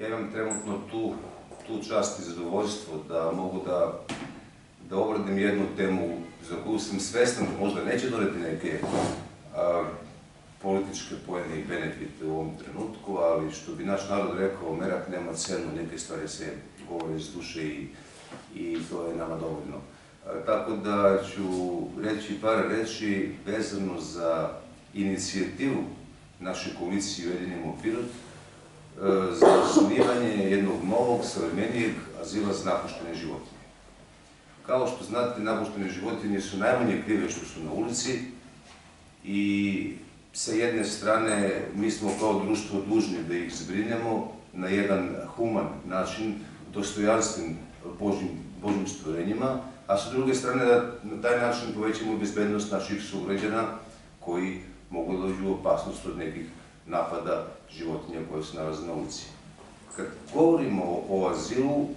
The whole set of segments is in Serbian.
Ja imam trenutno tu, tu čast i zadovoljstvo da mogu da, da obradim jednu temu za koju sam svestan da možda neće doneti neke a, političke pojene i benefite u ovom trenutku, ali što bi naš narod rekao, merak nema cenu, neke stvari se govore iz duše i, i to je nama dovoljno. A, tako da ću reći par reći vezano za inicijativu naše koalicije Ujedinimo Pirot, за основивање едног новог, современијeg азила за напуштени животини. Као што знаете, напуштени животини се најмање криве што се на улици и са една стране ми смо као друштво дужни да их збринемо на еден хуман начин, достојанствен Божим, Божим створењима, а со друга страна да на тај начин повеќемо безбедност наших сограѓана кои може да ја опасност од неких napada životinja koje se nalaze na ulici. Kad govorimo o azilu,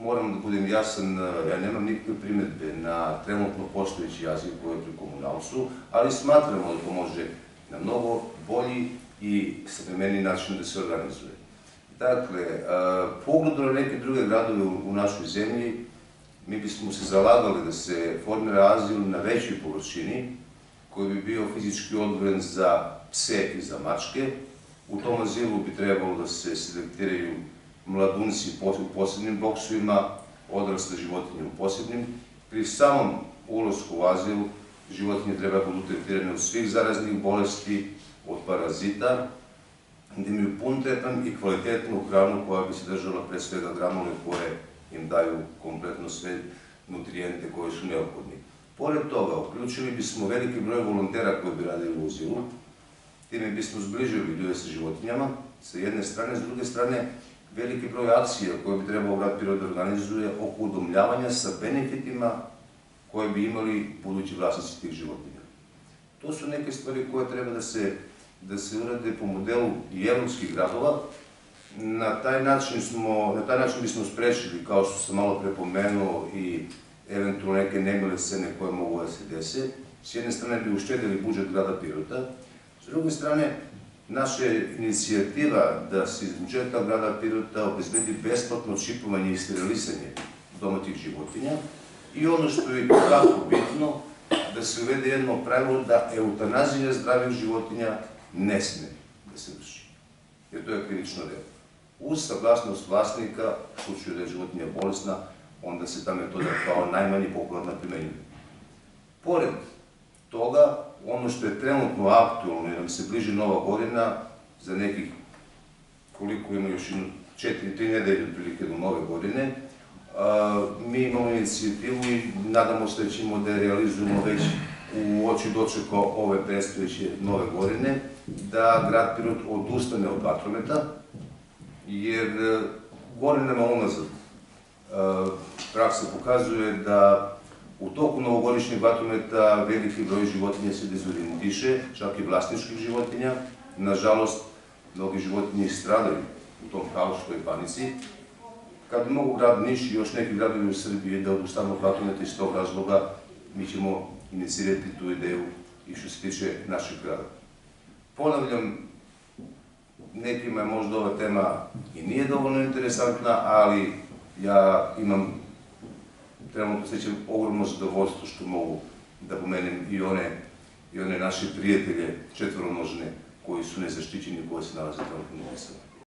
moram da budem jasan, ja nemam nikakve primetbe na trenutno postojeći azil koji je pri komunalcu, ali smatramo da to može na mnogo bolji i savremeniji način da se organizuje. Dakle, pogledu na neke druge gradove u našoj zemlji, mi bismo se zalagali da se formira azil na većoj površini, koji bi bio fizički odvoren za pse i za mačke. U tom azilu bi trebalo da se selektiraju mladunci u posebnim boksovima, odrasle životinje u posebnim. Pri samom ulazku u azil životinje treba budu tretirane od svih zaraznih bolesti, od parazita, da imaju pun tretman i kvalitetnu hranu koja bi se držala pre svega granule koje im daju kompletno sve nutrijente koje su neophodni. Pored toga, uključili bismo veliki broj volontera koji bi radili u uzilu, time bismo zbližili ljude sa životinjama, sa jedne strane, s druge strane, veliki broj akcija koje bi trebao grad Pirot da organizuje oko udomljavanja sa benefitima koje bi imali budući vlasnici tih životinja. To su neke stvari koje treba da se, da se urade po modelu i evropskih gradova. Na taj način, smo, na taj način bismo sprečili, kao što sam malo prepomenuo, i евентуално неке немилосцене кои могу да се деси, с една страна би уштедели буџет града Пирота, с друга страна наша иницијатива да се из буџета града Пирота обезбеди бесплатно чипување и стерилисање доматих животиња и оно што е како битно да се уведе едно правило да еутаназија здрави животиња не сме да се врши. Јер тоа е критично дело. Уз согласност власника, случај да е животиња болесна, onda se ta metoda kao najmanje popularna primenjuje. Pored toga, ono što je trenutno aktualno, jer nam se bliži Nova godina, za nekih, koliko ima još četiri, tri nedelje otprilike do Nove godine, mi imamo inicijativu i nadamo se da ćemo da je realizujemo već u oči dočeka ove predstojeće nove godine, da grad Pirot odustane od vatrometa, jer godinama unazad praksa pokazuje da u toku novogodišnjeg vatrometa veliki broj životinja se dezorientiše, čak i vlasničkih životinja. Nažalost, mnogi životinje stradaju u tom haoškoj panici. Kad mogu grad Niš i još neki gradovi u Srbiji da odustanu od vatrometa iz tog razloga, mi ćemo inicirati tu ideju i što se tiče našeg grada. Ponavljam, nekima je možda ova tema i nije dovoljno interesantna, ali ja imam trenutno sećam ogromno zadovoljstvo što mogu da pomenem i one, i one naše prijatelje četvoronožne koji su nezaštićeni i koji se nalaze trenutno u